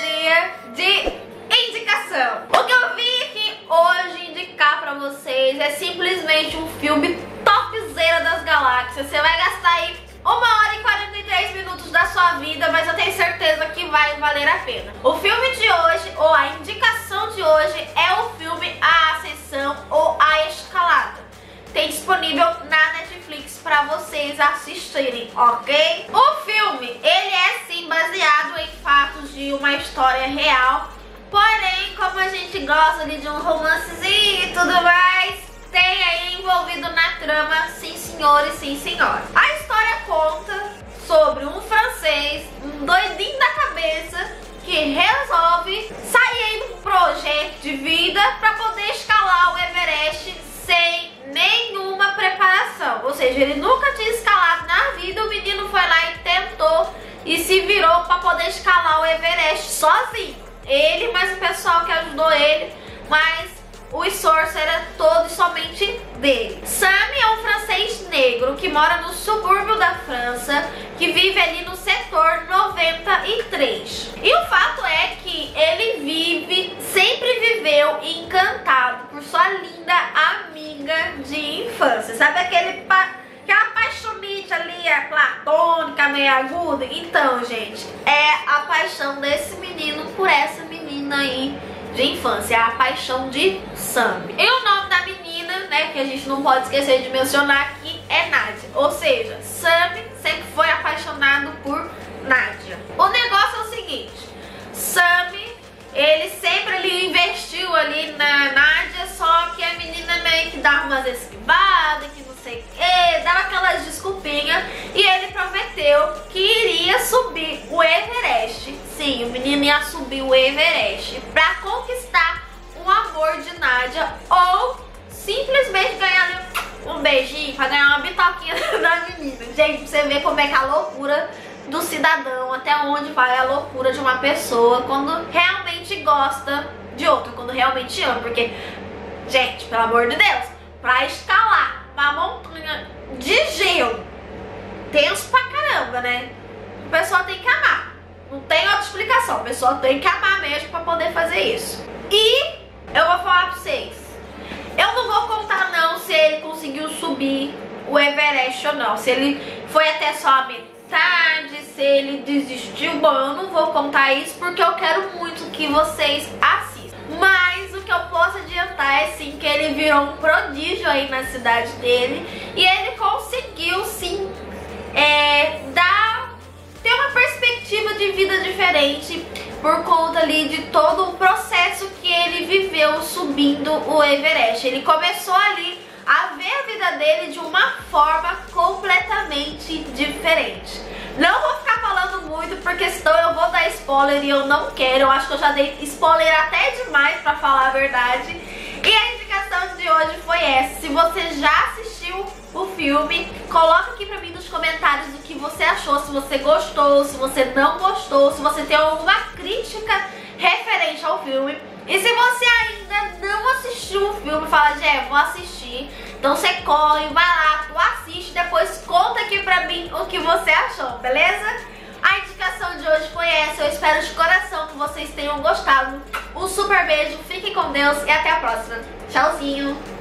dia de indicação. O que eu vim aqui hoje indicar pra vocês é simplesmente um filme topzera das galáxias. Você vai gastar aí uma hora e 43 minutos da sua vida, mas eu tenho certeza que vai valer a pena. O filme de hoje, ou a indicação de hoje, é o filme A Ascensão ou A Escalada. Tem disponível para vocês assistirem, ok? O filme, ele é sim baseado em fatos de uma história real, porém, como a gente gosta de um romancezinho e tudo mais, tem aí envolvido na trama, sim senhores, sim senhora. A história conta sobre um francês, um doidinho da cabeça, que resolve sair em um projeto de vida para poder escalar o Everest sem seja, ele nunca tinha escalado na vida, o menino foi lá e tentou e se virou para poder escalar o Everest sozinho. Ele, mais o pessoal que ajudou ele, mas o esforço era todo e somente dele. Sami é um francês negro que mora no subúrbio da França, que vive ali no setor 93. E o fato é que ele vive, sempre viveu encantado por sua linda amiga de infância. Sabe aquele aquela paixonite ali, é platônica, meio aguda? Então, gente, é a paixão desse menino por essa menina aí de infância, a paixão de Sam. E o nome da menina, né, que a gente não pode esquecer de mencionar aqui, é Nadia. Ou seja, Sam sempre foi apaixonado por Nadia. O negócio umas esquivadas, que não sei o que, dava aquelas desculpinhas, e ele prometeu que iria subir o Everest. Sim, o menino ia subir o Everest pra conquistar o amor de Nádia ou simplesmente ganhar um beijinho pra ganhar uma bitoquinha da menina. Gente, pra você ver como é que a loucura do cidadão, até onde vai a loucura de uma pessoa quando realmente gosta de outro, quando realmente ama. Porque, gente, pelo amor de Deus, pra escalar uma montanha de gelo, tenso pra caramba, né? A pessoa tem que amar. Não tem explicação. A pessoa tem que amar mesmo pra poder fazer isso. E eu vou falar pra vocês. Eu não vou contar não se ele conseguiu subir o Everest ou não. Se ele foi até só a metade, se ele desistiu. Bom, eu não vou contar isso porque eu quero muito que vocês assistam. Mas o que eu posso adiantar é sim que ele virou um prodígio aí na cidade dele. E ele conseguiu sim é, dar ter uma perspectiva de por conta ali de todo o processo que ele viveu subindo o Everest. Ele começou ali a ver a vida dele de uma forma completamente diferente. Não vou ficar falando muito porque senão eu vou dar spoiler e eu não quero. Eu acho que eu já dei spoiler até demais pra falar a verdade. E a indicação de hoje foi essa. Se você já assistiu o filme, coloca aqui pra mim comentários o que você achou, se você gostou, se você não gostou, se você tem alguma crítica referente ao filme. E se você ainda não assistiu o filme, fala, Jé, vou assistir. Então você corre, vai lá, tu assiste, depois conta aqui pra mim o que você achou, beleza? A indicação de hoje foi essa, eu espero de coração que vocês tenham gostado. Um super beijo, fiquem com Deus e até a próxima. Tchauzinho!